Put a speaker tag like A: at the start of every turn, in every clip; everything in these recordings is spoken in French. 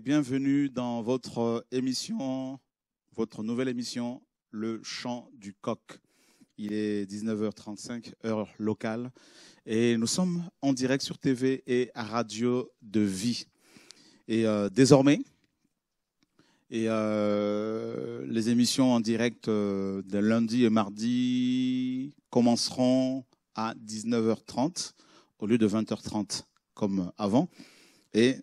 A: bienvenue dans votre émission, votre nouvelle émission, Le Chant du Coq. Il est 19h35, heure locale, et nous sommes en direct sur TV et à Radio de Vie. Et euh, désormais, et euh, les émissions en direct euh, de lundi et mardi commenceront à 19h30 au lieu de 20h30 comme avant. Et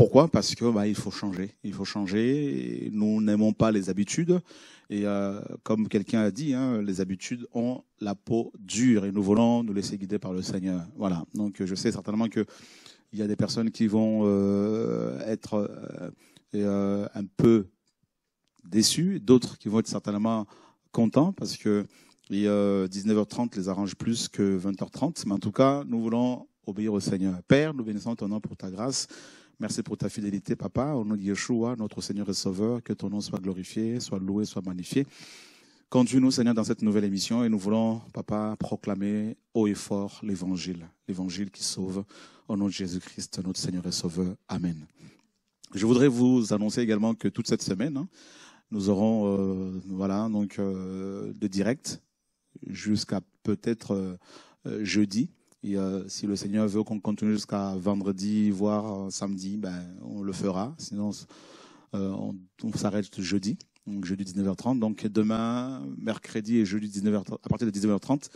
A: pourquoi? Parce que bah, il faut changer. Il faut changer. Nous n'aimons pas les habitudes. Et euh, comme quelqu'un a dit, hein, les habitudes ont la peau dure et nous voulons nous laisser guider par le Seigneur. Voilà. Donc je sais certainement que il y a des personnes qui vont euh, être euh un peu déçues, d'autres qui vont être certainement contents parce que et, 19h30 les arrange plus que 20h30. Mais en tout cas, nous voulons obéir au Seigneur. Père, nous bénissons ton nom pour ta grâce. Merci pour ta fidélité, Papa. Au nom de Yeshua, notre Seigneur et Sauveur, que ton nom soit glorifié, soit loué, soit magnifié. Conduis-nous, Seigneur, dans cette nouvelle émission et nous voulons, Papa, proclamer haut et fort l'évangile, l'évangile qui sauve. Au nom de Jésus-Christ, notre Seigneur et Sauveur. Amen. Je voudrais vous annoncer également que toute cette semaine, hein, nous aurons, euh, voilà, donc, euh, de direct jusqu'à peut-être euh, jeudi. Et euh, si le Seigneur veut qu'on continue jusqu'à vendredi, voire euh, samedi, ben, on le fera. Sinon, euh, on, on s'arrête jeudi, donc jeudi 19h30. Donc demain, mercredi et jeudi 19h30, à partir de 19h30,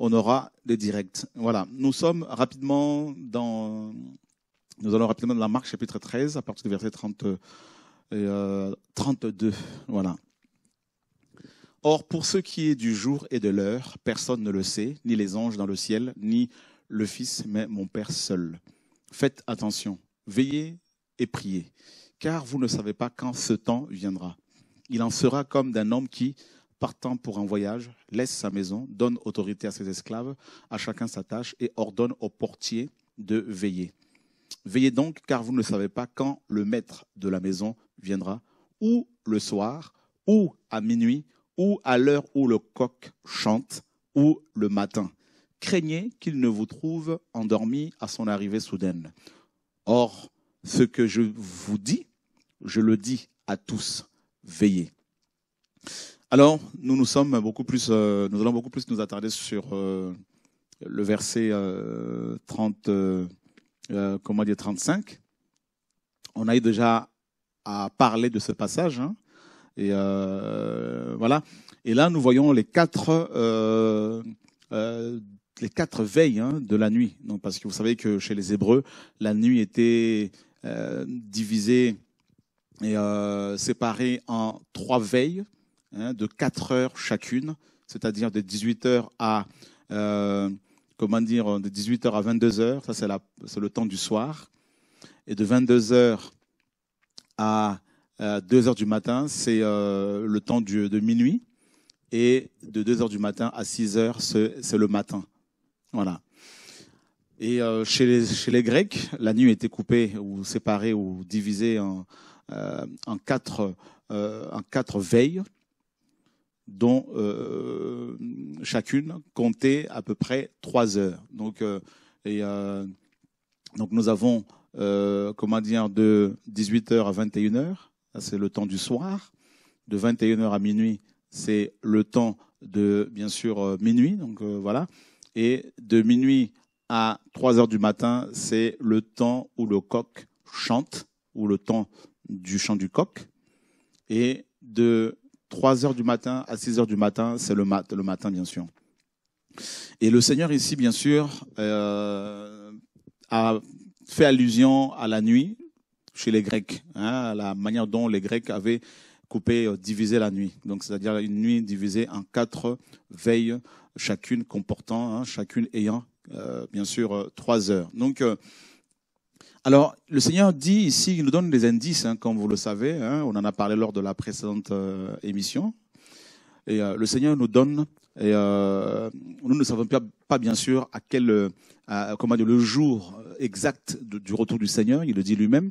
A: on aura les directs. Voilà. Nous sommes rapidement dans, nous allons rapidement dans la marque chapitre 13, à partir du verset 30, euh, 32. Voilà. Or, pour ce qui est du jour et de l'heure, personne ne le sait, ni les anges dans le ciel, ni le Fils, mais mon Père seul. Faites attention, veillez et priez, car vous ne savez pas quand ce temps viendra. Il en sera comme d'un homme qui, partant pour un voyage, laisse sa maison, donne autorité à ses esclaves, à chacun sa tâche, et ordonne au portier de veiller. Veillez donc, car vous ne savez pas quand le maître de la maison viendra, ou le soir, ou à minuit, ou à l'heure où le coq chante, ou le matin. Craignez qu'il ne vous trouve endormi à son arrivée soudaine. Or, ce que je vous dis, je le dis à tous, veillez. Alors, nous nous sommes beaucoup plus, euh, nous allons beaucoup plus nous attarder sur euh, le verset euh, 30, euh, comment dire, 35. On a eu déjà à parler de ce passage, hein, et euh, voilà. Et là, nous voyons les quatre, euh, euh, les quatre veilles hein, de la nuit. Donc, parce que vous savez que chez les Hébreux, la nuit était divisée et séparée en trois veilles hein, de quatre heures chacune, c'est-à-dire de 18 heures à comment dire, de 18 heures à 22 heures. Ça, c'est le temps du soir. Et de 22 heures à euh, 2 heures du matin, c'est euh, le temps du, de minuit. Et de 2 heures du matin à 6 heures, c'est, le matin. Voilà. Et euh, chez, les, Grecs, la nuit était coupée ou séparée ou divisée en, euh, quatre, veilles, dont chacune comptait à peu près trois heures. Donc, et, donc nous avons, comment dire, de 18h à 21h, c'est le temps du soir. De 21h à minuit, c'est le temps de, bien sûr, minuit. Donc voilà. Et de minuit à 3 heures du matin, c'est le temps où le coq chante, ou le temps du chant du coq. Et de 3 heures du matin à 6 heures du matin, c'est le matin, bien sûr. Et le Seigneur ici, bien sûr, euh, a fait allusion à la nuit chez les Grecs, hein, la manière dont les Grecs avaient coupé, euh, divisé la nuit. Donc, c'est-à-dire une nuit divisée en quatre veilles, chacune comportant, hein, chacune ayant, euh, bien sûr, euh, trois heures. Donc, alors, le Seigneur dit ici, il nous donne des indices, hein, comme vous le savez, on en a parlé lors de la précédente émission. Et le Seigneur nous donne, et nous ne savons pas, bien sûr à quel, comment dire, le jour exact du retour du Seigneur, il le dit lui-même.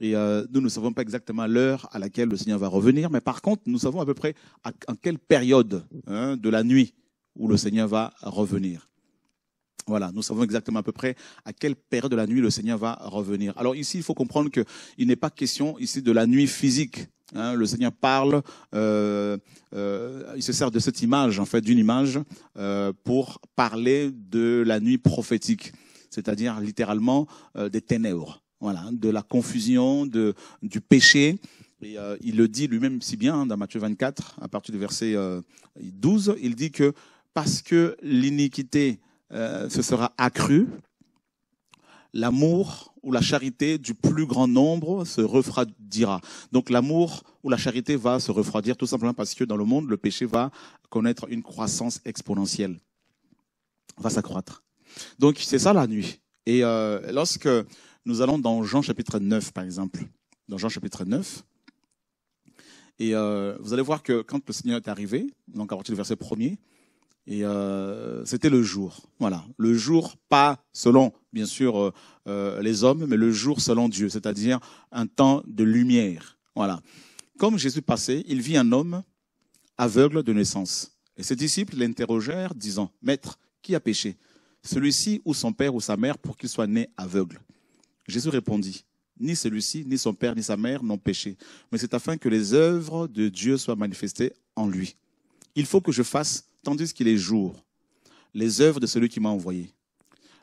A: Et euh, nous ne savons pas exactement l'heure à laquelle le Seigneur va revenir, mais par contre, nous savons à peu près à, quelle période hein, de la nuit où le Seigneur va revenir. Voilà, nous savons exactement à peu près à quelle période de la nuit le Seigneur va revenir. Alors ici, il faut comprendre qu'il n'est pas question ici de la nuit physique. Hein. le Seigneur parle, euh, euh, il se sert de cette image, en fait, d'une image, euh, pour parler de la nuit prophétique, c'est-à-dire littéralement des ténèbres, voilà, de la confusion, de, du péché. Et il le dit lui-même si bien hein, dans Matthieu 24, à partir du verset 12, il dit que parce que l'iniquité euh, ce sera accru. L'amour ou la charité du plus grand nombre se refroidira. Donc l'amour ou la charité va se refroidir tout simplement parce que dans le monde, le péché va connaître une croissance exponentielle, va s'accroître. Donc c'est ça la nuit. Et euh, lorsque nous allons dans Jean chapitre 9, par exemple, dans Jean chapitre 9, et euh, vous allez voir que quand le Seigneur est arrivé, donc à partir du verset premier, et euh, c'était le jour. Voilà, le jour pas selon bien sûr euh, les hommes, mais le jour selon Dieu, c'est-à-dire un temps de lumière. Voilà. Comme Jésus passait, il vit un homme aveugle de naissance. Et ses disciples l'interrogèrent, disant Maître, qui a péché? Celui-ci ou son père ou sa mère pour qu'il soit né aveugle? Jésus répondit Ni celui-ci, ni son père, ni sa mère n'ont péché, mais c'est afin que les œuvres de Dieu soient manifestées en lui. Il faut que je fasse tandis qu'il est jour, les œuvres de celui qui m'a envoyé.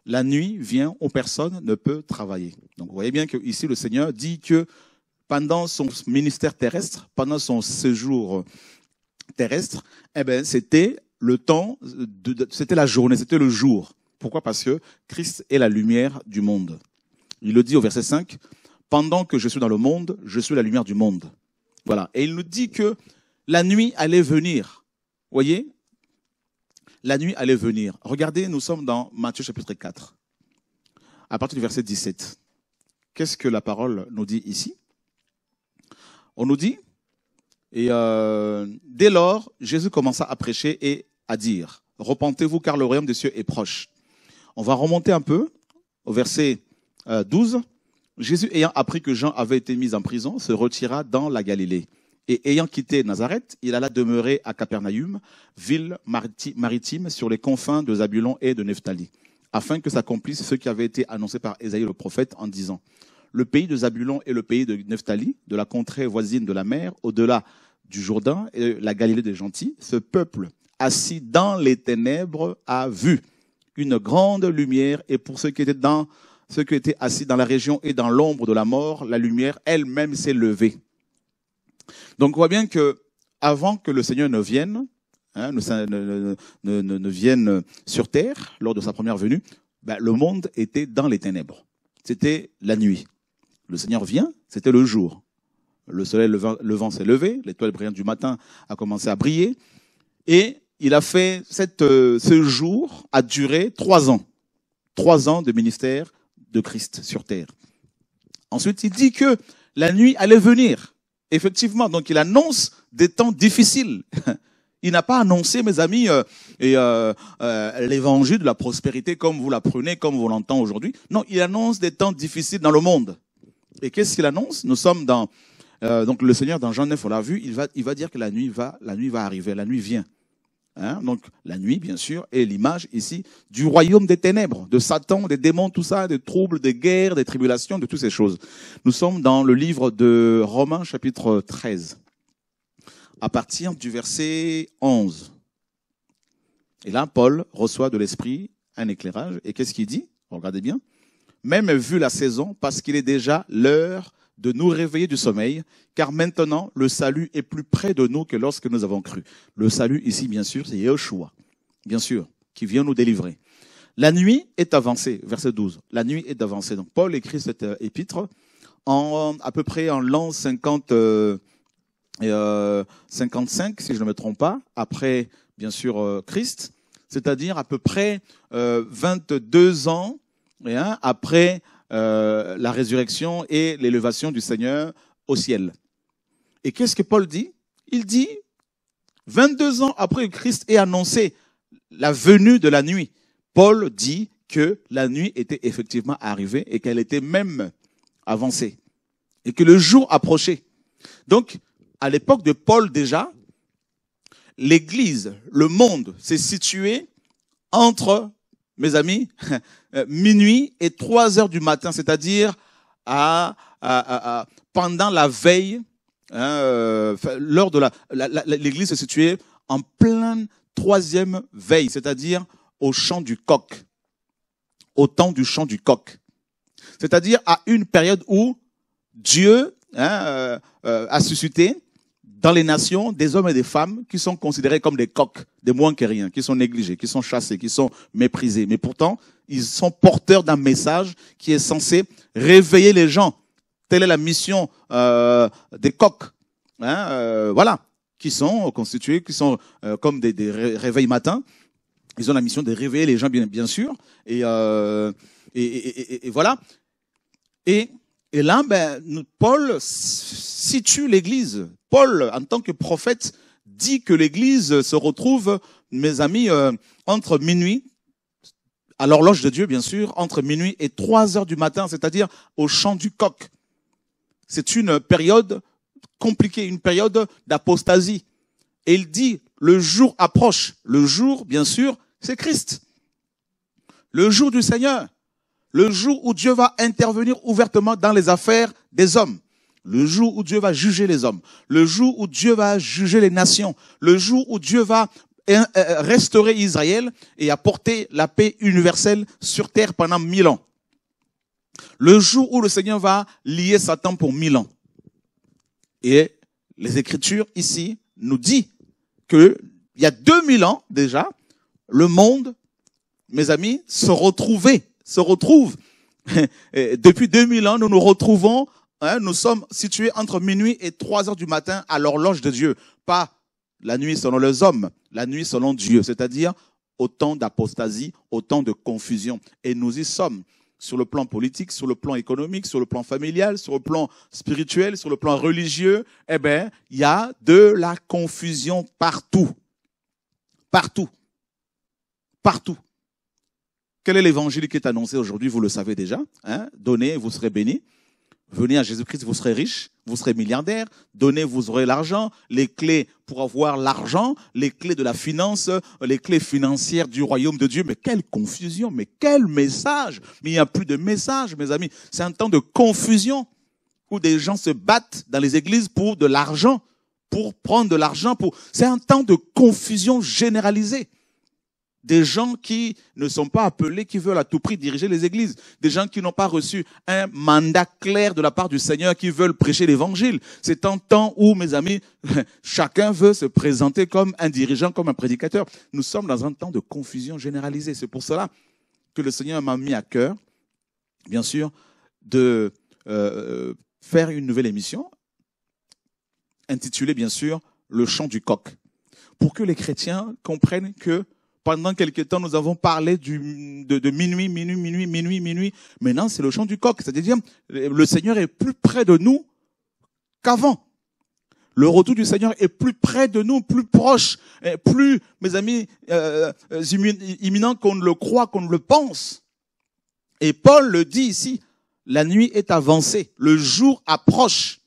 A: La nuit vient où personne ne peut travailler. Donc vous voyez bien que ici le Seigneur dit que pendant son ministère terrestre, pendant son séjour terrestre, eh ben c'était le temps, c'était la journée, c'était le jour. Pourquoi? Parce que Christ est la lumière du monde. Il le dit au verset 5, pendant que je suis dans le monde, je suis la lumière du monde. Voilà. Et il nous dit que la nuit allait venir. Voyez? La nuit allait venir. Regardez, nous sommes dans Matthieu chapitre 4, à partir du verset 17. Qu'est-ce que la parole nous dit ici? On nous dit, et euh, dès lors, Jésus commença à prêcher et à dire, repentez-vous car le royaume des cieux est proche. On va remonter un peu au verset 12. Euh, Jésus, ayant appris que Jean avait été mis en prison, se retira dans la Galilée. Et ayant quitté Nazareth, il alla demeurer à Capernaum, ville maritime sur les confins de Zabulon et de Nephtali, afin que s'accomplisse ce qui avait été annoncé par Ésaïe le prophète en disant Le pays de Zabulon et le pays de Nephtali, de la contrée voisine de la mer, au-delà du Jourdain et la Galilée des gentils, ce peuple assis dans les ténèbres a vu une grande lumière, et pour ceux qui étaient dans ceux qui étaient assis dans la région et dans l'ombre de la mort, la lumière elle-même s'est levée. Donc on voit bien que avant que le Seigneur ne vienne, hein, ne, ne, vienne sur terre lors de sa première venue, ben, le monde était dans les ténèbres. C'était la nuit. Le Seigneur vient, c'était le jour. Le soleil levant, s'est levé, l'étoile brillante du matin a commencé à briller, et il a fait cette, euh, ce jour a duré trois ans, trois ans de ministère de Christ sur terre. Ensuite, il dit que la nuit allait venir. Effectivement, donc il annonce des temps difficiles. Il n'a pas annoncé, mes amis, euh, et euh, euh, l'évangile de la prospérité comme vous l'apprenez, comme vous l'entendez aujourd'hui. Non, il annonce des temps difficiles dans le monde. Et qu'est-ce qu'il annonce? Nous sommes dans donc le Seigneur dans Jean 9, on l'a vu, il va il va dire que la nuit va la nuit va arriver, la nuit vient. Hein? Donc la nuit, bien sûr, est l'image ici du royaume des ténèbres, de Satan, des démons, tout ça, des troubles, des guerres, des tribulations, de toutes ces choses. Nous sommes dans le livre de Romains chapitre 13, à partir du verset 11. Et là, Paul reçoit de l'Esprit un éclairage. Et qu'est-ce qu'il dit? Regardez bien. Même vu la saison, parce qu'il est déjà l'heure de nous réveiller du sommeil, car maintenant le salut est plus près de nous que lorsque nous avons cru. Le salut ici, bien sûr, c'est Yeshua, bien sûr, qui vient nous délivrer. La nuit est avancée, verset 12. La nuit est avancée. Donc Paul écrit cette euh, épître en à peu près en l'an 50, euh, 55, si je ne me trompe pas, après bien sûr euh, Christ, c'est-à-dire à peu près 22 euh, ans après euh, la résurrection et l'élévation du Seigneur au ciel. Et qu'est-ce que Paul dit? Il dit, 22 ans après que Christ ait annoncé la venue de la nuit, Paul dit que la nuit était effectivement arrivée et qu'elle était même avancée et que le jour approchait. Donc, à l'époque de Paul déjà, l'Église, le monde s'est situé entre mes amis, minuit et 3 heures du matin, c'est-à-dire pendant la veille, hein, lors de l'église se situait en pleine troisième veille, c'est-à-dire au chant du coq, au temps du chant du coq. C'est-à-dire à une période où Dieu hein, euh, euh, a suscité dans les nations des hommes et des femmes qui sont considérés comme des coqs, des moins que rien, qui sont négligés, qui sont chassés, qui sont méprisés. Mais pourtant, ils sont porteurs d'un message qui est censé réveiller les gens. Telle est la mission euh, des coqs. Hein, euh, voilà, qui sont constitués, qui sont euh, comme des, des, réveils matins. Ils ont la mission de réveiller les gens, bien, bien sûr. Et, euh, et, et, et, voilà. Et, et là, ben, Paul situe l'Église. Paul, en tant que prophète, dit que l'Église se retrouve, mes amis, euh, entre minuit, à l'horloge de Dieu, bien sûr, entre minuit et trois heures du matin, c'est-à-dire au chant du coq. C'est une période compliquée, une période d'apostasie. Et il dit, le jour approche. Le jour, bien sûr, c'est Christ. Le jour du Seigneur le jour où Dieu va intervenir ouvertement dans les affaires des hommes, le jour où Dieu va juger les hommes, le jour où Dieu va juger les nations, le jour où Dieu va euh, euh, restaurer Israël et apporter la paix universelle sur terre pendant mille ans. Le jour où le Seigneur va lier Satan pour mille ans. Et les Écritures ici nous dit que il y a deux mille ans déjà, le monde, mes amis, se retrouvait se retrouve. Depuis 2000 ans, nous nous retrouvons, hein, nous sommes situés entre minuit et 3 heures du matin à l'horloge de Dieu. Pas la nuit selon les hommes, la nuit selon Dieu, c'est-à-dire au temps d'apostasie, au temps de confusion. Et nous y sommes sur le plan politique, sur le plan économique, sur le plan familial, sur le plan spirituel, sur le plan religieux. Eh ben, il y a de la confusion partout. Partout. Partout. Quel est l'évangile qui est annoncé aujourd'hui Vous le savez déjà. Hein? Donnez, vous serez bénis. Venez à Jésus-Christ, vous serez riche, vous serez milliardaire. Donnez, vous aurez l'argent, les clés pour avoir l'argent, les clés de la finance, les clés financières du royaume de Dieu. Mais quelle confusion, mais quel message Mais il n'y a plus de message, mes amis. C'est un temps de confusion où des gens se battent dans les églises pour de l'argent, pour prendre de l'argent. Pour... C'est un temps de confusion généralisée des gens qui ne sont pas appelés, qui veulent à tout prix diriger les églises, des gens qui n'ont pas reçu un mandat clair de la part du Seigneur, qui veulent prêcher l'évangile. C'est un temps où, mes amis, chacun veut se présenter comme un dirigeant, comme un prédicateur. Nous sommes dans un temps de confusion généralisée. C'est pour cela que le Seigneur m'a mis à cœur, bien sûr, de euh, faire une nouvelle émission, intitulée, bien sûr, Le chant du coq, pour que les chrétiens comprennent que pendant quelque temps, nous avons parlé de, de, minuit, minuit, minuit, minuit, minuit. Maintenant, c'est le chant du coq. C'est-à-dire, le Seigneur est plus près de nous qu'avant. Le retour du Seigneur est plus près de nous, plus proche, plus, mes amis, euh, euh, imminent qu'on ne le croit, qu'on ne le pense. Et Paul le dit ici, la nuit est avancée, le jour approche.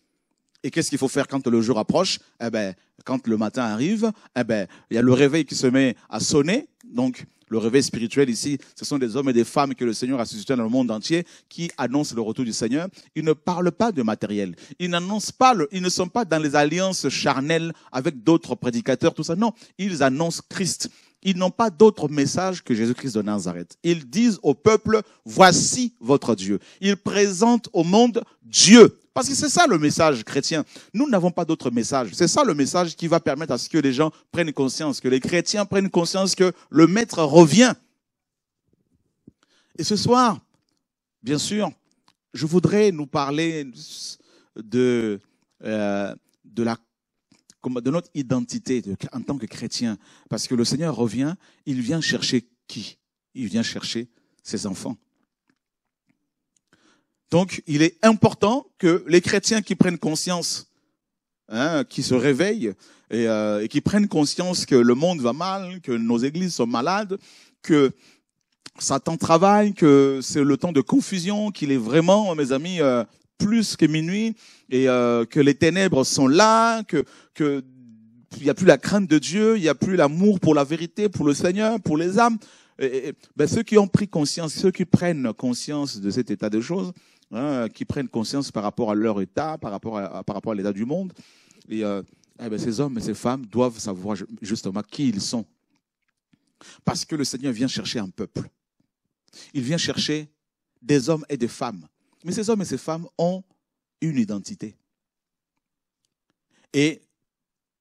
A: Et qu'est-ce qu'il faut faire quand le jour approche? Eh ben, quand le matin arrive, eh ben, il y a le réveil qui se met à sonner. Donc, le réveil spirituel ici, ce sont des hommes et des femmes que le Seigneur a suscités dans le monde entier qui annoncent le retour du Seigneur. Ils ne parlent pas de matériel. Ils n'annoncent pas, le, ils ne sont pas dans les alliances charnelles avec d'autres prédicateurs, tout ça. Non, ils annoncent Christ. Ils n'ont pas d'autre message que Jésus-Christ de Nazareth. Ils disent au peuple, voici votre Dieu. Ils présentent au monde Dieu. Parce que c'est ça le message chrétien. Nous n'avons pas d'autre message. C'est ça le message qui va permettre à ce que les gens prennent conscience, que les chrétiens prennent conscience que le Maître revient. Et ce soir, bien sûr, je voudrais nous parler de, euh, de, notre identité en tant que chrétien. Parce que le Seigneur revient, il vient chercher qui? Il vient chercher ses enfants. Donc, il est important que les chrétiens qui prennent conscience, hein, qui se réveillent et, euh, et, qui prennent conscience que le monde va mal, que nos églises sont malades, que Satan travaille, que c'est le temps de confusion, qu'il est vraiment, mes amis, euh, plus que minuit, et euh, que les ténèbres sont là, que que il n'y a plus la crainte de Dieu, il n'y a plus l'amour pour la vérité, pour le Seigneur, pour les âmes. ben, ceux qui ont pris conscience, ceux qui prennent conscience de cet état de choses, hein, qui prennent conscience par rapport à leur état, par rapport à, à l'état du monde, et, euh, eh ben, ces hommes et ces femmes doivent savoir justement qui ils sont. Parce que le Seigneur vient chercher un peuple. Il vient chercher des hommes et des femmes. Mais ces hommes et ces femmes ont une identité. Et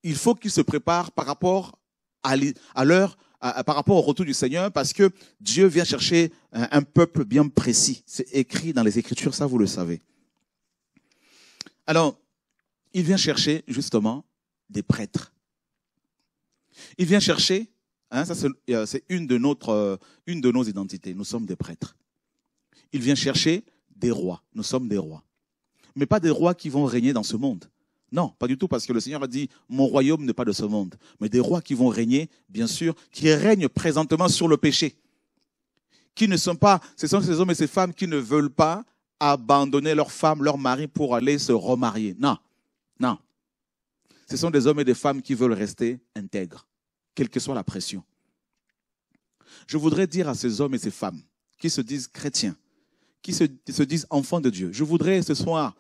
A: il faut qu'ils se préparent par rapport à leur par rapport au retour du Seigneur, parce que Dieu vient chercher un, peuple bien précis. C'est écrit dans les Écritures, ça vous le savez. Alors, il vient chercher justement des prêtres. Il vient chercher, hein, ça euh, c'est une de notre, euh, une de nos identités. Nous sommes des prêtres. Il vient chercher des rois. Nous sommes des rois, mais pas des rois qui vont régner dans ce monde. Non, pas du tout, parce que le Seigneur a dit, mon royaume n'est pas de ce monde, mais des rois qui vont régner, bien sûr, qui règnent présentement sur le péché. Qui ne sont pas, ce sont ces hommes et ces femmes qui ne veulent pas abandonner leur femme, leur mari pour aller se remarier. Non, non. Ce sont des hommes et des femmes qui veulent rester intègres, quelle que soit la pression. Je voudrais dire à ces hommes et ces femmes qui se disent chrétiens, qui se, se disent enfants de Dieu, je voudrais ce soir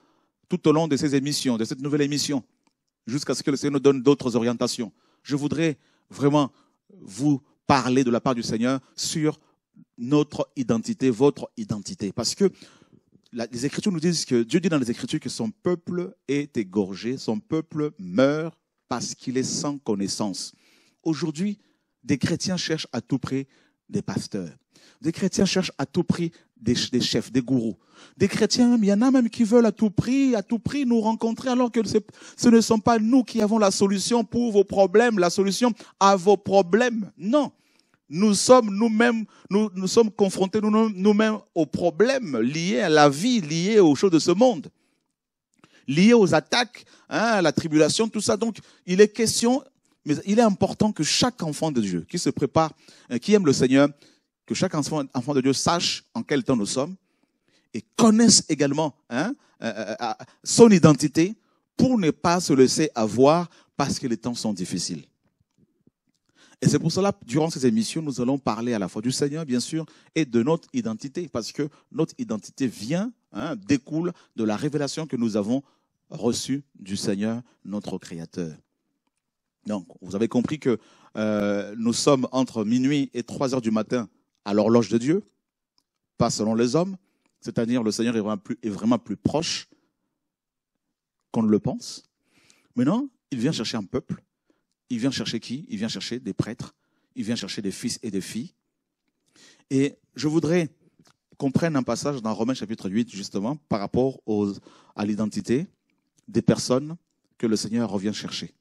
A: tout au long de ces émissions, de cette nouvelle émission, jusqu'à ce que le Seigneur nous donne d'autres orientations. Je voudrais vraiment vous parler de la part du Seigneur sur notre identité, votre identité. Parce que les Écritures nous disent que Dieu dit dans les Écritures que son peuple est égorgé, son peuple meurt parce qu'il est sans connaissance. Aujourd'hui, des chrétiens cherchent à tout prix des pasteurs. Des chrétiens cherchent à tout prix des, chefs, des gourous. Des chrétiens, il y en a même qui veulent à tout prix, à tout prix nous rencontrer alors que ce ne sont pas nous qui avons la solution pour vos problèmes, la solution à vos problèmes. Non. Nous sommes nous-mêmes, nous, sommes confrontés nous-mêmes aux problèmes liés à la vie, liés aux choses de ce monde, liés aux attaques, hein, à la tribulation, tout ça. Donc, il est question, mais il est important que chaque enfant de Dieu qui se prépare, euh, qui aime le Seigneur, que chaque enfant, de Dieu sache en quel temps nous sommes et connaisse également hein, euh, euh, euh, son identité pour ne pas se laisser avoir parce que les temps sont difficiles. Et c'est pour cela, durant ces émissions, nous allons parler à la fois du Seigneur, bien sûr, et de notre identité, parce que notre identité vient, hein, découle de la révélation que nous avons reçue du Seigneur, notre Créateur. Donc, vous avez compris que nous sommes entre minuit et 3 heures du matin à l'horloge de Dieu, pas selon les hommes, c'est-à-dire le Seigneur est vraiment plus, proche qu'on ne le pense. Maintenant, il vient chercher un peuple. Il vient chercher qui? Il vient chercher des prêtres. Il vient chercher des fils et des filles. Et je voudrais qu'on prenne un passage dans Romains chapitre 8, justement, par rapport aux, à l'identité des personnes que le Seigneur revient chercher.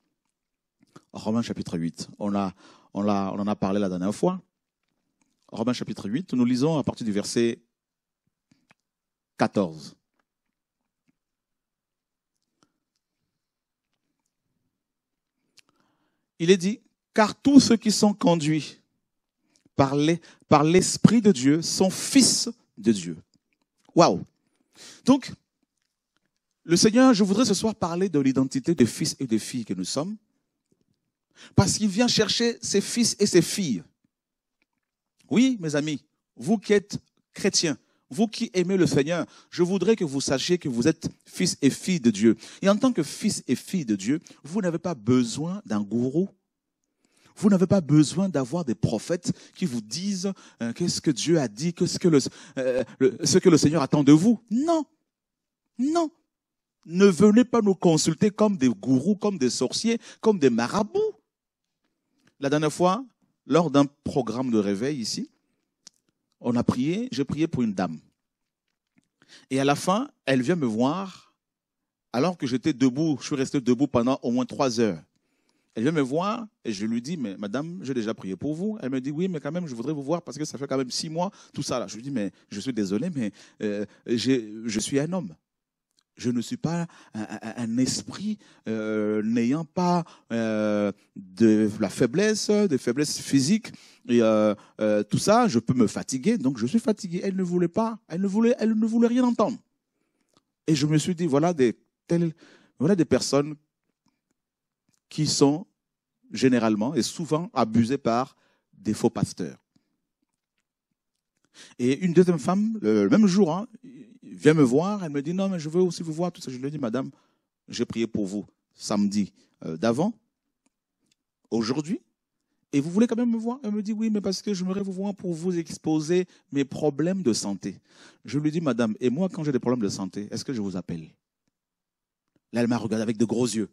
A: Romains chapitre 8. On, a, on, a, on en a parlé la dernière fois. Romains chapitre 8, nous lisons à partir du verset 14. Il est dit, car tous ceux qui sont conduits par l'Esprit de Dieu sont fils de Dieu. Waouh! Donc, le Seigneur, je voudrais ce soir parler de l'identité des fils et des filles que nous sommes, parce qu'il vient chercher ses fils et ses filles. Oui, mes amis, vous qui êtes chrétiens, vous qui aimez le Seigneur, je voudrais que vous sachiez que vous êtes fils et filles de Dieu. Et en tant que fils et filles de Dieu, vous n'avez pas besoin d'un gourou. Vous n'avez pas besoin d'avoir des prophètes qui vous disent euh, qu'est-ce que Dieu a dit, qu'est-ce que euh, le, ce que le Seigneur attend de vous. Non, non. Ne venez pas nous consulter comme des gourous, comme des sorciers, comme des marabouts. La dernière fois, lors d'un programme de réveil ici, on a prié, j'ai prié pour une dame. Et à la fin, elle vient me voir, alors que j'étais debout, je suis resté debout pendant au moins trois heures. Elle vient me voir et je lui dis, mais madame, j'ai déjà prié pour vous. Elle me dit, oui, mais quand même, je voudrais vous voir parce que ça fait quand même six mois, tout ça. Là. Je lui dis, mais je suis désolé, mais euh, je suis un homme. Je ne suis pas un, esprit euh, n'ayant pas euh, de la faiblesse, des faiblesses physiques et euh, tout ça. Je peux me fatiguer, donc je suis fatigué. Elle ne voulait pas, elle ne voulait, elle ne voulait rien entendre. Et je me suis dit voilà des telles, voilà des personnes qui sont généralement et souvent abusées par des faux pasteurs. Et une deuxième femme, le même jour, hein, vient me voir, elle me dit, non, mais je veux aussi vous voir, tout ça. Je lui dis, madame, j'ai prié pour vous samedi euh, d'avant, aujourd'hui, et vous voulez quand même me voir? Elle me dit, oui, mais parce que j'aimerais vous voir pour vous exposer mes problèmes de santé. Je lui dis, madame, et moi, quand j'ai des problèmes de santé, est-ce que je vous appelle? Là, elle m'a regardé avec de gros yeux,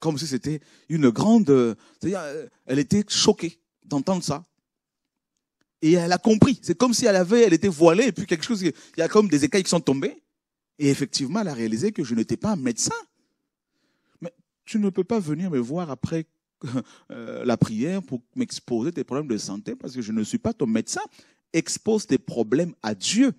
A: comme si c'était une grande... Euh, c'est-à-dire, euh, elle était choquée d'entendre ça. Et elle a compris. C'est comme si elle avait, elle était voilée, et puis quelque chose, il y a comme des écailles qui sont tombées. Et effectivement, elle a réalisé que je n'étais pas un médecin. Mais tu ne peux pas venir me voir après euh, la prière pour m'exposer tes problèmes de santé parce que je ne suis pas ton médecin. Expose tes problèmes à Dieu.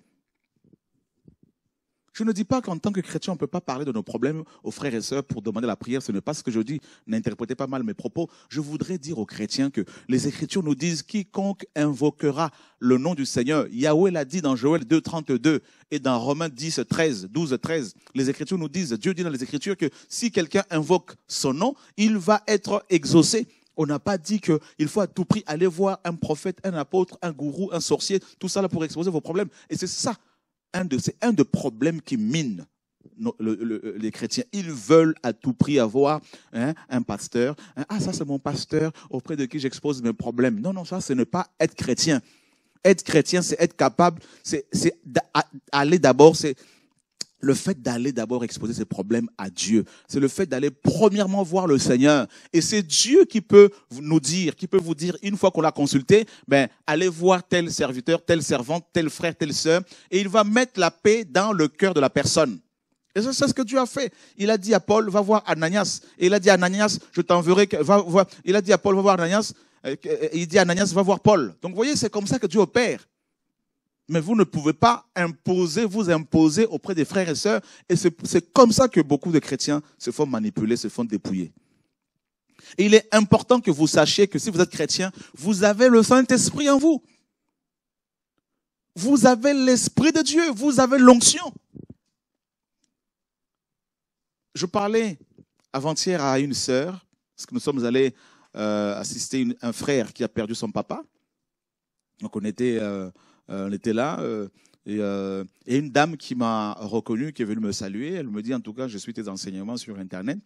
A: Je ne dis pas qu'en tant que chrétien, on ne peut pas parler de nos problèmes aux frères et sœurs pour demander la prière. Ce n'est pas ce que je dis. N'interprétez pas mal mes propos. Je voudrais dire aux chrétiens que les Écritures nous disent quiconque invoquera le nom du Seigneur. Yahweh l'a dit dans Joël 2, 32 et dans Romains 10, 13, 12, 13. Les Écritures nous disent, Dieu dit dans les Écritures que si quelqu'un invoque son nom, il va être exaucé. On n'a pas dit qu'il faut à tout prix aller voir un prophète, un apôtre, un gourou, un sorcier, tout ça là pour exposer vos problèmes. Et c'est ça un de, c'est un des problèmes qui mine les chrétiens. Ils veulent à tout prix avoir hein, un pasteur. Hein, ah, ça c'est mon pasteur auprès de qui j'expose mes problèmes. Non, non, ça ce n'est pas être chrétien. Être chrétien, c'est être capable, c'est aller d'abord, c'est le fait d'aller d'abord exposer ses problèmes à Dieu, c'est le fait d'aller premièrement voir le Seigneur. Et c'est Dieu qui peut nous dire, qui peut vous dire, une fois qu'on l'a consulté, ben, allez voir tel serviteur, tel servante, tel frère, telle sœur, et il va mettre la paix dans le cœur de la personne. Et c'est ce que Dieu a fait. Il a dit à Paul, va voir Ananias. Et il a dit à Ananias, je t'enverrai, va voir. Il a dit à Paul, va voir Ananias. Et il dit à Ananias, va voir Paul. Donc, vous voyez, c'est comme ça que Dieu opère mais vous ne pouvez pas imposer, vous imposer auprès des frères et sœurs. Et c'est comme ça que beaucoup de chrétiens se font manipuler, se font dépouiller. Et il est important que vous sachiez que si vous êtes chrétien, vous avez le Saint-Esprit en vous. Vous avez l'Esprit de Dieu, vous avez l'onction. Je parlais avant-hier à une sœur, parce que nous sommes allés euh, assister un frère qui a perdu son papa. Donc on était... Euh, on était là. Euh, euh, et, une dame qui m'a reconnu, qui est venue me saluer, elle me dit en tout cas, je suis tes enseignements sur Internet.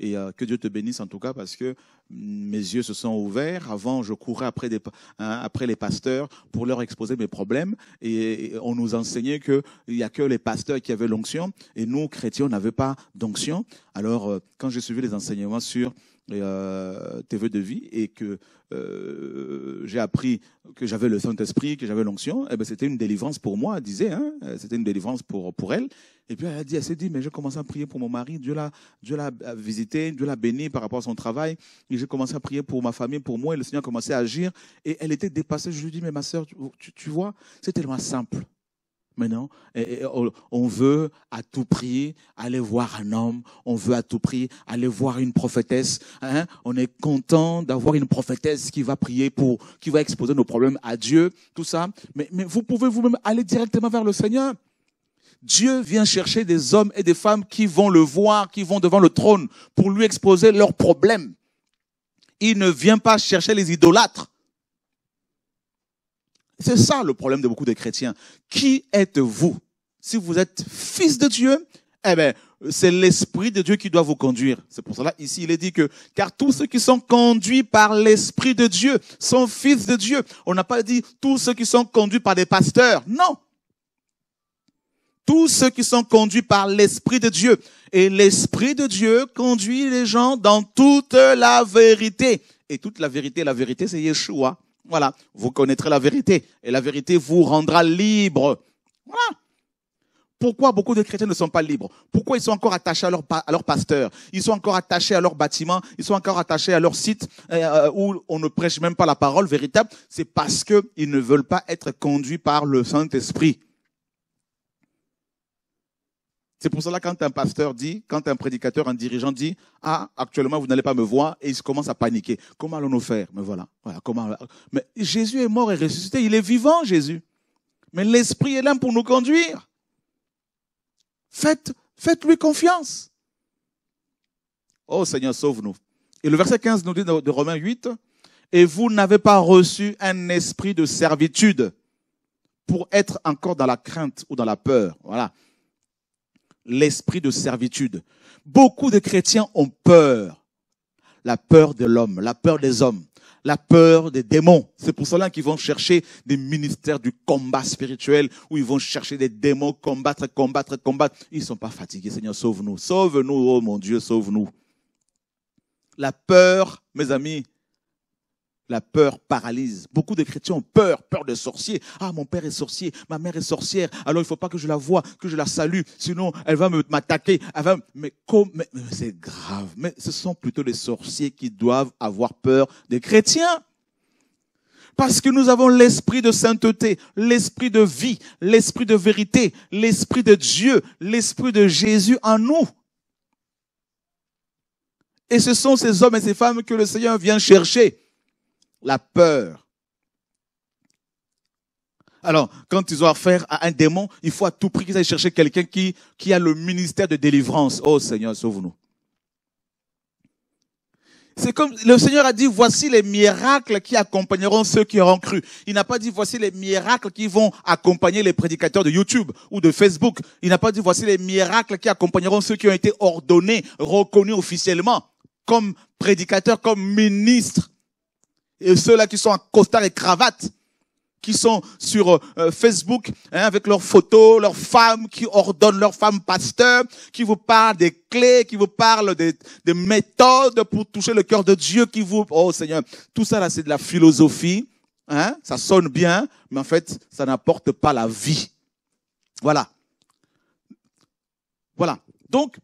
A: Et que Dieu te bénisse en tout cas parce que mes yeux se sont ouverts. Avant, je courais après, hein, les pasteurs pour leur exposer mes problèmes. Et, on nous enseignait qu'il n'y a que les pasteurs qui avaient l'onction. Et nous, chrétiens, on n'avait pas d'onction. Alors, quand j'ai suivi les enseignements sur euh, tes vœux de vie et que euh, j'ai appris que j'avais le Saint-Esprit, que j'avais l'onction, eh ben, c'était une délivrance pour moi, disait, hein, c'était une délivrance pour, pour elle. Et puis elle a dit, elle s'est dit, mais j'ai commencé à prier pour mon mari, Dieu l'a, Dieu l'a visité, Dieu l'a béni par rapport à son travail. Et j'ai commencé à prier pour ma famille, pour moi, et le Seigneur a commencé à agir. Et elle était dépassée. Je lui dis, mais ma soeur, tu, tu vois, c'est tellement simple maintenant, on veut à tout prix aller voir un homme, on veut à tout prix aller voir une prophétesse. Hein. On est content d'avoir une prophétesse qui va prier pour, qui va exposer nos problèmes à Dieu, tout ça. Mais, mais vous pouvez vous-même aller directement vers le Seigneur. Dieu vient chercher des hommes et des femmes qui vont le voir, qui vont devant le trône pour lui exposer leurs problèmes. Il ne vient pas chercher les idolâtres. C'est ça le problème de beaucoup de chrétiens. Qui êtes-vous? Si vous êtes fils de Dieu, eh bien, c'est l'Esprit de Dieu qui doit vous conduire. C'est pour cela, ici, il est dit que, car tous ceux qui sont conduits par l'Esprit de Dieu sont fils de Dieu. On n'a pas dit tous ceux qui sont conduits par des pasteurs. Non. Tous ceux qui sont conduits par l'Esprit de Dieu. Et l'Esprit de Dieu conduit les gens dans toute la vérité. Et toute la vérité, la vérité, c'est Yeshua. Voilà, vous connaîtrez la vérité et la vérité vous rendra libre. Voilà. Pourquoi beaucoup de chrétiens ne sont pas libres? Pourquoi ils sont encore attachés à leur, pasteur? Ils sont encore attachés à leur bâtiment? Ils sont encore attachés à leur site euh, où on ne prêche même pas la parole véritable? C'est parce qu'ils ne veulent pas être conduits par le Saint-Esprit. C'est pour cela quand un pasteur dit, quand un prédicateur, un dirigeant dit, ah, actuellement vous n'allez pas me voir, et il commence à paniquer. Comment allons-nous faire? Mais voilà, voilà comment. Mais Jésus est mort et ressuscité, il est vivant, Jésus. Mais l'Esprit est là pour nous conduire. Faites, faites-lui confiance. Oh Seigneur, sauve-nous. Et le verset 15 nous dit de Romains 8, et vous n'avez pas reçu un esprit de servitude pour être encore dans la crainte ou dans la peur. Voilà. L'esprit de servitude. Beaucoup de chrétiens ont peur. La peur de l'homme, la peur des hommes, la peur des démons. C'est pour cela qu'ils vont chercher des ministères du combat spirituel où ils vont chercher des démons, combattre, combattre, combattre. Ils ne sont pas fatigués. Seigneur, sauve-nous. Sauve-nous, oh mon Dieu, sauve-nous. La peur, mes amis, la peur paralyse. Beaucoup de chrétiens ont peur, peur de sorciers. Ah, mon père est sorcier, ma mère est sorcière. Alors il ne faut pas que je la voie, que je la salue, sinon elle va m'attaquer. Mais, mais, mais c'est grave. Mais ce sont plutôt les sorciers qui doivent avoir peur des chrétiens. Parce que nous avons l'esprit de sainteté, l'esprit de vie, l'esprit de vérité, l'esprit de Dieu, l'esprit de Jésus en nous. Et ce sont ces hommes et ces femmes que le Seigneur vient chercher la peur. Alors, quand ils ont affaire à un démon, il faut à tout prix qu'ils aillent chercher quelqu'un qui, qui a le ministère de délivrance. Oh Seigneur, sauve-nous. C'est comme le Seigneur a dit, voici les miracles qui accompagneront ceux qui auront cru. Il n'a pas dit, voici les miracles qui vont accompagner les prédicateurs de YouTube ou de Facebook. Il n'a pas dit, voici les miracles qui accompagneront ceux qui ont été ordonnés, reconnus officiellement comme prédicateurs, comme ministres et ceux-là qui sont en costard et cravate, qui sont sur euh, Facebook hein, avec leurs photos, leurs femmes, qui ordonnent leurs femmes pasteurs, qui vous parlent des clés, qui vous parlent des, des méthodes pour toucher le cœur de Dieu, qui vous... Oh Seigneur, tout ça là c'est de la philosophie, hein, ça sonne bien, mais en fait ça n'apporte pas la vie. Voilà. Voilà. Donc,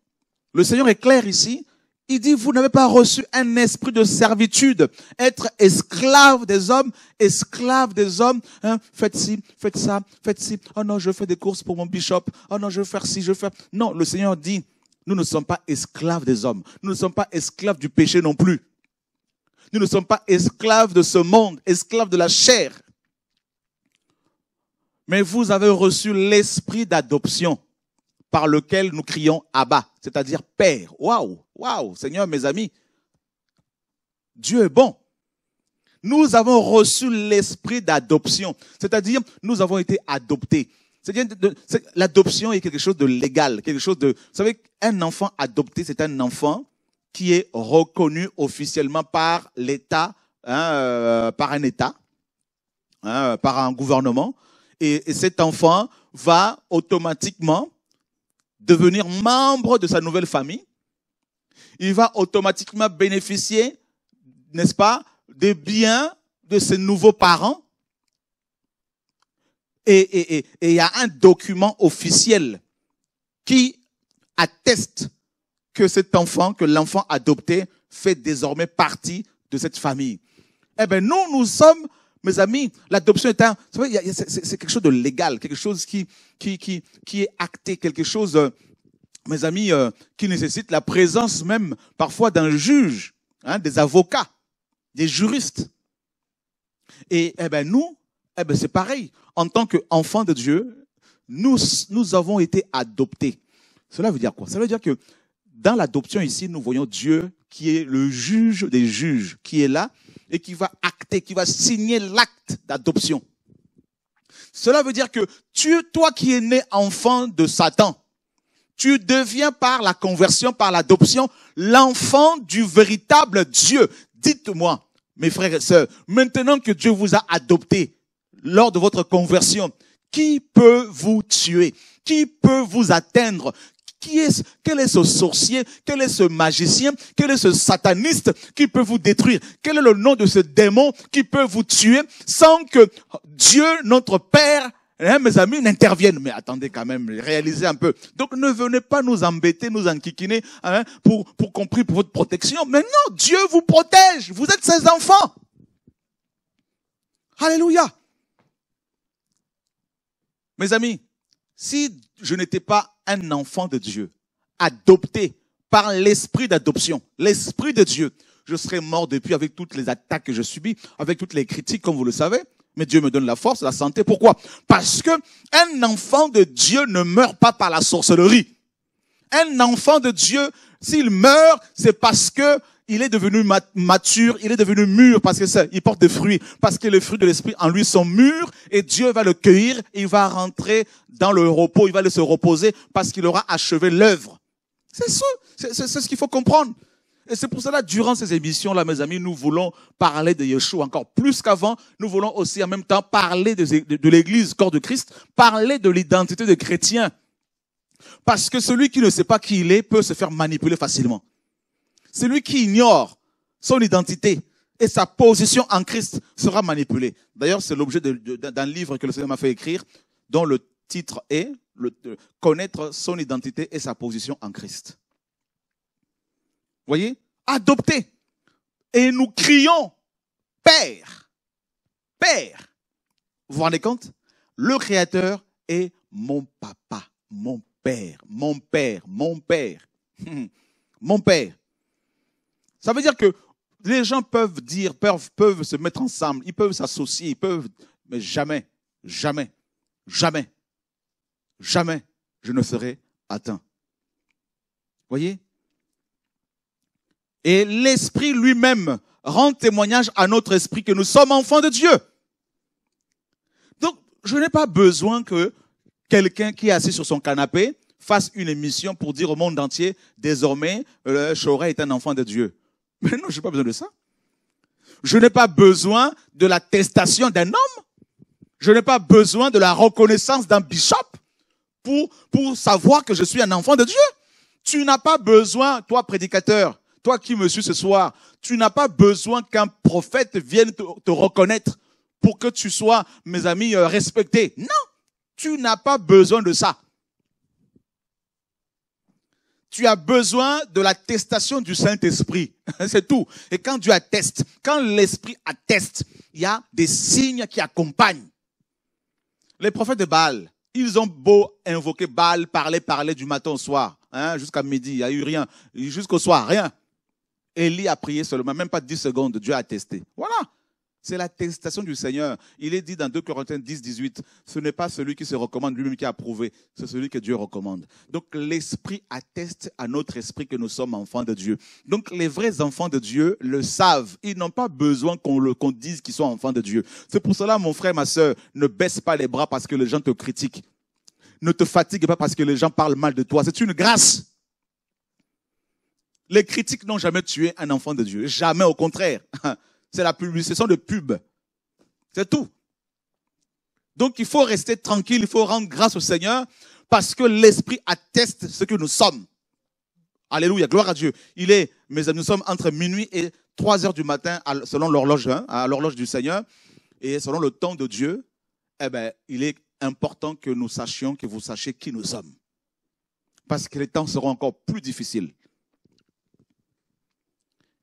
A: le Seigneur est clair ici. Il dit, vous n'avez pas reçu un esprit de servitude, être esclave des hommes, esclave des hommes. Hein, faites ci, faites ça, faites ci. Oh non, je fais des courses pour mon bishop. Oh non, je veux faire ci, je veux faire. Non, le Seigneur dit, nous ne sommes pas esclaves des hommes. Nous ne sommes pas esclaves du péché non plus. Nous ne sommes pas esclaves de ce monde, esclaves de la chair. Mais vous avez reçu l'esprit d'adoption par lequel nous crions Abba, c'est-à-dire Père. Waouh! Waouh, Seigneur, mes amis, Dieu est bon. Nous avons reçu l'esprit d'adoption, c'est-à-dire nous avons été adoptés. L'adoption est quelque chose de légal, quelque chose de. Vous savez, un enfant adopté, c'est un enfant qui est reconnu officiellement par l'État, hein, euh, par un État, hein, par un gouvernement, et cet enfant va automatiquement devenir membre de sa nouvelle famille il va automatiquement bénéficier, n'est-ce pas, des biens de ses nouveaux parents. Et il y a un document officiel qui atteste que cet enfant, que l'enfant adopté fait désormais partie de cette famille. Eh bien, nous, nous sommes, mes amis, l'adoption est un, c'est quelque chose de légal, quelque chose qui, qui, qui, qui est acté, quelque chose mes amis, euh, qui nécessitent la présence même parfois d'un juge, hein, des avocats, des juristes. Et eh ben nous, eh ben c'est pareil. En tant qu'enfants de Dieu, nous, nous avons été adoptés. Cela veut dire quoi? Cela veut dire que dans l'adoption ici, nous voyons Dieu qui est le juge des juges, qui est là et qui va acter, qui va signer l'acte d'adoption. Cela veut dire que tu, toi qui es né enfant de Satan, tu deviens par la conversion, par l'adoption, l'enfant du véritable Dieu. Dites-moi, mes frères et sœurs, maintenant que Dieu vous a adopté lors de votre conversion, qui peut vous tuer? Qui peut vous atteindre? Qui est, quel est ce sorcier, quel est ce magicien, quel est ce sataniste qui peut vous détruire? Quel est le nom de ce démon qui peut vous tuer sans que Dieu, notre Père, Hein, mes amis n'interviennent. Mais attendez quand même, réalisez un peu. Donc ne venez pas nous embêter, nous enquiquiner hein, pour, pour compris pour votre protection. Mais non, Dieu vous protège. Vous êtes ses enfants. Alléluia. Mes amis, si je n'étais pas un enfant de Dieu, adopté par l'esprit d'adoption, l'esprit de Dieu, je serais mort depuis avec toutes les attaques que je subis, avec toutes les critiques, comme vous le savez. Mais Dieu me donne la force, la santé. Pourquoi? Parce que un enfant de Dieu ne meurt pas par la sorcellerie. Un enfant de Dieu, s'il meurt, c'est parce que il est devenu mature, il est devenu mûr parce que ça, il porte des fruits, parce que les fruits de l'esprit en lui sont mûrs et Dieu va le cueillir, il va rentrer dans le repos, il va se reposer parce qu'il aura achevé l'œuvre. C'est ça, c'est ce qu'il faut comprendre. Et c'est pour cela, durant ces émissions-là, mes amis, nous voulons parler de Yeshua encore plus qu'avant. Nous voulons aussi en même temps parler de l'Église, corps de Christ, parler de l'identité des chrétiens. Parce que celui qui ne sait pas qui il est peut se faire manipuler facilement. Celui qui ignore son identité et sa position en Christ sera manipulé. D'ailleurs, c'est l'objet d'un livre que le Seigneur m'a fait écrire, dont le titre est Connaître son identité et sa position en Christ. Voyez? Adopté. Et nous crions, Père, Père. Vous vous rendez compte? Le Créateur est mon papa, mon père, mon père, mon père, mon père. Ça veut dire que les gens peuvent dire, peuvent, peuvent se mettre ensemble, ils peuvent s'associer, ils peuvent, mais jamais, jamais, jamais, jamais je ne serai atteint. Voyez? Et l'Esprit lui-même rend témoignage à notre esprit que nous sommes enfants de Dieu. Donc, je n'ai pas besoin que quelqu'un qui est assis sur son canapé fasse une émission pour dire au monde entier, désormais, le est un enfant de Dieu. Mais non, je n'ai pas besoin de ça. Je n'ai pas besoin de l'attestation d'un homme. Je n'ai pas besoin de la reconnaissance d'un bishop pour, pour savoir que je suis un enfant de Dieu. Tu n'as pas besoin, toi prédicateur, toi qui me suis ce soir, tu n'as pas besoin qu'un prophète vienne te, te, reconnaître pour que tu sois, mes amis, euh, respecté. Non, tu n'as pas besoin de ça tu as besoin de l'attestation du Saint-Esprit. C'est tout. Et quand Dieu atteste, quand l'Esprit atteste, il y a des signes qui accompagnent. Les prophètes de Baal, ils ont beau invoquer Baal, parler, parler du matin au soir, hein, jusqu'à midi, il n'y a eu rien. Jusqu'au soir, rien. Élie a prié seulement, même pas 10 secondes, Dieu a attesté. Voilà. C'est l'attestation du Seigneur. Il est dit dans 2 Corinthiens 10, 18, ce n'est pas celui qui se recommande lui-même qui a approuvé, c'est celui que Dieu recommande. Donc l'Esprit atteste à notre esprit que nous sommes enfants de Dieu. Donc les vrais enfants de Dieu le savent. Ils n'ont pas besoin qu'on dise qu'ils sont enfants de Dieu. C'est pour cela, mon frère, ma soeur, ne baisse pas les bras parce que les gens te critiquent. Ne te fatigue pas parce que les gens parlent mal de toi. C'est une grâce. Les critiques n'ont jamais tué un enfant de Dieu. Jamais, au contraire. c'est la publication de pub. C'est tout. Donc il faut rester tranquille, il faut rendre grâce au Seigneur parce que l'Esprit atteste ce que nous sommes. Alléluia, gloire à Dieu. Il est, mes amis, nous sommes entre minuit et 3 heures du matin selon l'horloge, hein, à l'horloge du Seigneur. Et selon le temps de Dieu, eh ben, il est important que nous sachions, que vous sachiez qui nous sommes. Parce que les temps seront encore plus difficiles.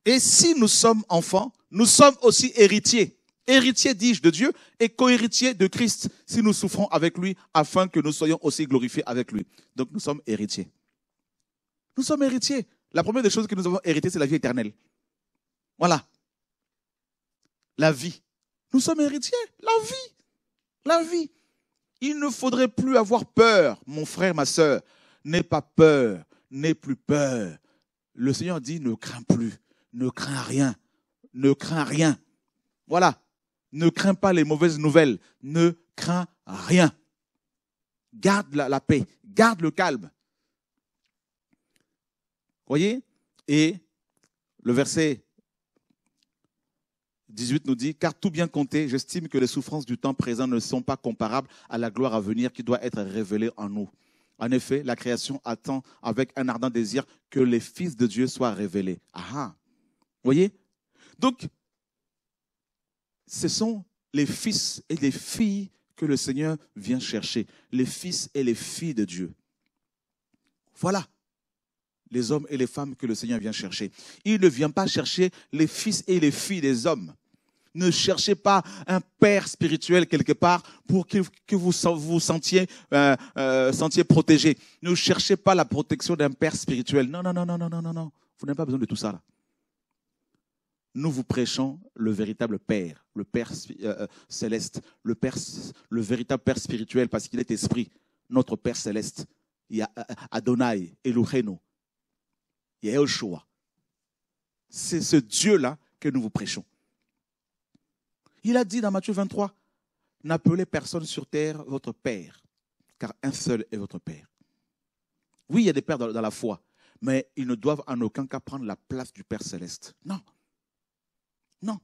A: Et si nous sommes enfants, nous sommes aussi héritiers. Héritiers, dis-je, de Dieu et co-héritiers de Christ si nous souffrons avec lui afin que nous soyons aussi glorifiés avec lui. Donc nous sommes héritiers. Nous sommes héritiers. La première des choses que nous avons héritées, c'est la vie éternelle. Voilà. La vie. Nous sommes héritiers. La vie. La vie. Il ne faudrait plus avoir peur, mon frère, ma soeur. N'aie pas peur. N'aie plus peur. Le Seigneur dit, ne crains plus. Ne crains rien ne crains rien. Voilà. Ne crains pas les mauvaises nouvelles. Ne crains rien. Garde la, paix. Garde le calme. Voyez? Et le verset 18 nous dit, car tout bien compté, j'estime que les souffrances du temps présent ne sont pas comparables à la gloire à venir qui doit être révélée en nous. En effet, la création attend avec un ardent désir que les fils de Dieu soient révélés. Ah, ah. voyez? Donc, ce sont les fils et les filles que le Seigneur vient chercher. Les fils et les filles de Dieu. Voilà les hommes et les femmes que le Seigneur vient chercher. Il ne vient pas chercher les fils et les filles des hommes. Ne cherchez pas un père spirituel quelque part pour que, vous vous sentiez, euh, euh, sentiez protégé. Ne cherchez pas la protection d'un père spirituel. Non, non, non, non, non, non, non, non. Vous n'avez pas besoin de tout ça. Là nous vous prêchons le véritable Père, le Père euh, euh, céleste, le, véritable Père spirituel, parce qu'il est esprit, notre Père céleste. Il y a euh, Adonai, Elohenu, il y a Elshua. C'est ce Dieu-là que nous vous prêchons. Il a dit dans Matthieu 23, n'appelez personne sur terre votre Père, car un seul est votre Père. Oui, il y a des pères dans, la foi, mais ils ne doivent en aucun cas prendre la place du Père céleste. Non. Non.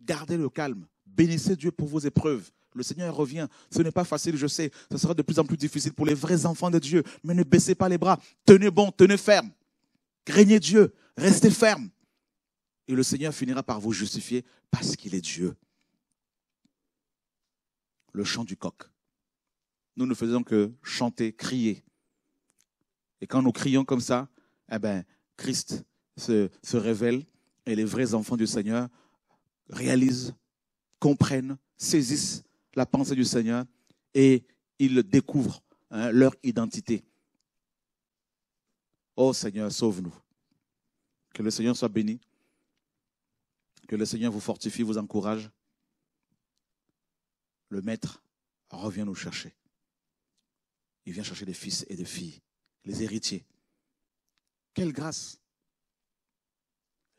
A: Gardez le calme. Bénissez Dieu pour vos épreuves. Le Seigneur revient. Ce n'est pas facile, je sais. Ce sera de plus en plus difficile pour les vrais enfants de Dieu. Mais ne baissez pas les bras. Tenez bon, tenez ferme. Craignez Dieu. Restez ferme. Et le Seigneur finira par vous justifier parce qu'il est Dieu. Le chant du coq. Nous ne faisons que chanter, crier. Et quand nous crions comme ça, eh ben, Christ se, se révèle et les vrais enfants du Seigneur réalisent, comprennent, saisissent la pensée du Seigneur et ils découvrent hein, leur identité. Oh Seigneur, sauve-nous. Que le Seigneur soit béni. Que le Seigneur vous fortifie, vous encourage. Le Maître revient nous chercher. Il vient chercher des fils et des filles, les héritiers. Quelle grâce.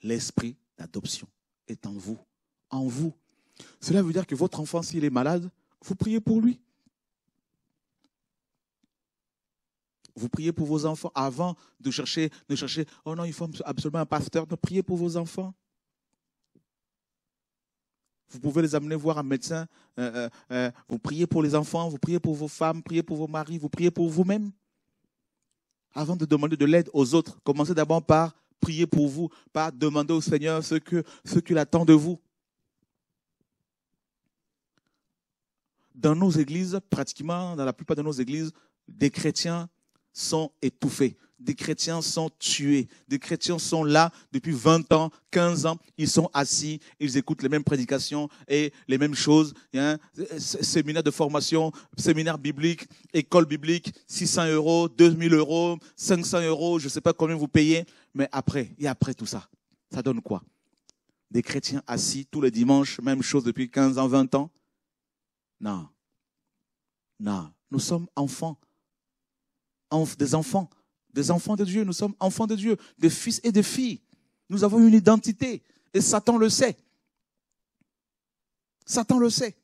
A: L'esprit d'adoption est en vous, en vous. Cela veut dire que votre enfant, s'il est malade, vous priez pour lui. Vous priez pour vos enfants avant de chercher, de chercher, oh non, il faut absolument un pasteur. de prier pour vos enfants. Vous pouvez les amener voir un médecin. Euh, euh, euh, vous priez pour les enfants, vous priez pour vos femmes, priez pour vos maris, vous priez pour vous-même. Avant de demander de l'aide aux autres, commencez d'abord par prier pour vous, par demander au Seigneur ce qu'il ce qu'il attend de vous. Dans nos églises, pratiquement dans la plupart de nos églises, des chrétiens sont étouffés. Des chrétiens sont tués. Des chrétiens sont là depuis 20 ans, 15 ans. Ils sont assis, ils écoutent les mêmes prédications et les mêmes choses. Hein. Séminaire de formation, séminaire biblique, école biblique, 600 euros, 2000 euros, 500 euros, je ne sais pas combien vous payez. Mais après, et après tout ça, ça donne quoi? Des chrétiens assis tous les dimanches, même chose depuis 15 ans, 20 ans? Non. Non. Nous sommes enfants des enfants, des enfants de Dieu. Nous sommes enfants de Dieu, des fils et des filles. Nous avons une identité et Satan le sait. Satan le sait.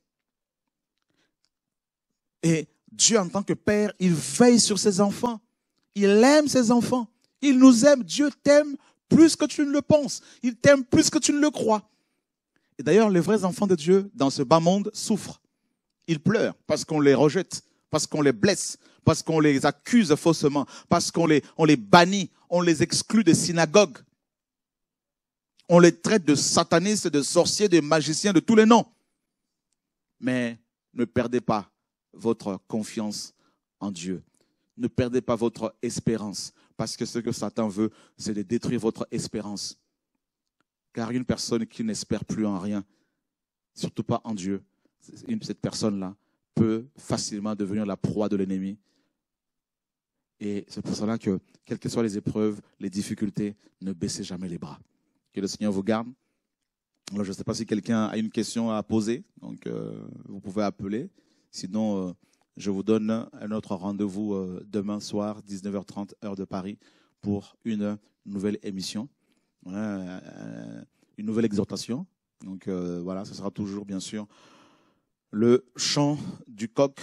A: Et Dieu, en tant que Père, il veille sur ses enfants. Il aime ses enfants. Il nous aime. Dieu t'aime plus que tu ne le penses. Il t'aime plus que tu ne le crois. Et d'ailleurs, les vrais enfants de Dieu, dans ce bas monde, souffrent. Ils pleurent parce qu'on les rejette, parce qu'on les blesse, parce qu'on les accuse faussement, parce qu'on les, on les bannit, on les exclut des synagogues. On les traite de satanistes, de sorciers, de magiciens, de tous les noms. Mais ne perdez pas votre confiance en Dieu. Ne perdez pas votre espérance, parce que ce que Satan veut, c'est de détruire votre espérance. Car une personne qui n'espère plus en rien, surtout pas en Dieu, cette personne-là peut facilement devenir la proie de l'ennemi et c'est pour cela que, quelles que soient les épreuves, les difficultés, ne baissez jamais les bras. Que le Seigneur vous garde. Alors, je ne sais pas si quelqu'un a une question à poser, donc euh, vous pouvez appeler. Sinon, euh, je vous donne un autre rendez-vous euh, demain soir, 19h30, heure de Paris, pour une nouvelle émission, une nouvelle exhortation. Donc voilà, ce sera toujours, bien sûr, le chant du coq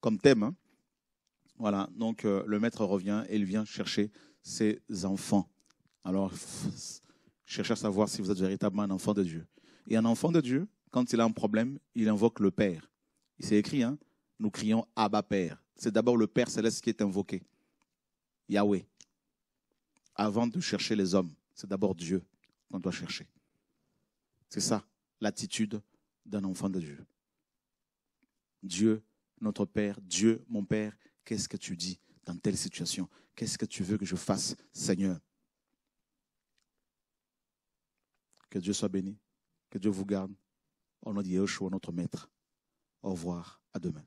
A: comme thème. Hein. Voilà, donc euh, le maître revient et il vient chercher ses enfants. Alors, cherchez à savoir si vous êtes véritablement un enfant de Dieu. Et un enfant de Dieu, quand il a un problème, il invoque le Père. C'est écrit, hein, nous crions Abba Père. C'est d'abord le Père céleste qui est invoqué. Yahweh. Avant de chercher les hommes, c'est d'abord Dieu qu'on doit chercher. C'est ça, l'attitude d'un enfant de Dieu. Dieu, notre Père, Dieu, mon Père, Qu'est-ce que tu dis dans telle situation? Qu'est-ce que tu veux que je fasse, Seigneur? Que Dieu soit béni, que Dieu vous garde. Au nom de Yeshua, notre Maître. Au revoir, à demain.